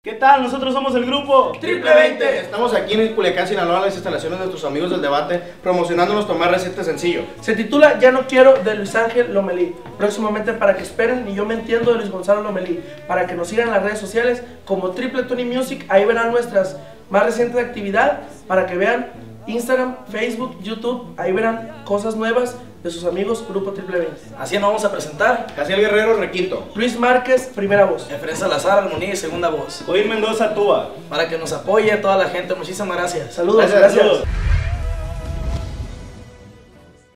¿Qué tal? Nosotros somos el grupo Triple 20. Estamos aquí en Culiacán, Sinaloa, en las instalaciones de nuestros amigos del debate, promocionándonos tomar recetas sencillo. Se titula Ya no quiero de Luis Ángel Lomelí. Próximamente para que esperen y yo me entiendo de Luis Gonzalo Lomelí. Para que nos sigan en las redes sociales como Triple Tony Music. Ahí verán nuestras más recientes actividades para que vean Instagram, Facebook, YouTube. Ahí verán cosas nuevas de sus amigos Grupo Triple 20. Así nos vamos a presentar. Casiel Guerrero, requinto. Luis Márquez, primera voz. Efraín Salazar, armonía y segunda voz. Oír Mendoza Túa. Para que nos apoye toda la gente. Muchísimas gracias. Saludos, Gracias, gracias. Saludos.